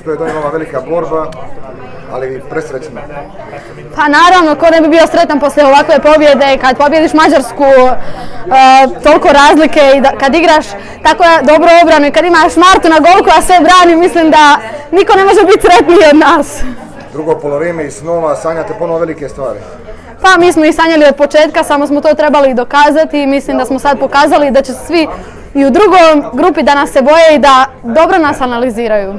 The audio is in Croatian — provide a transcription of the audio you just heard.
što je donijela velika borba, ali presrećno. Pa naravno, ko ne bi bio sretan poslije ovakve pobjede, kad pobjediš Mađarsku, e, toliko razlike i da, kad igraš tako dobro obranu i kad imaš Martu na gol koja sve brani, mislim da niko ne može biti sretniji od nas. Drugo polovrijeme i snova, sanjate ponovo velike stvari. Pa mi smo ih sanjali od početka, samo smo to trebali dokazati i mislim da smo sad pokazali da će svi i u drugom grupi da nas se boje i da dobro nas analiziraju.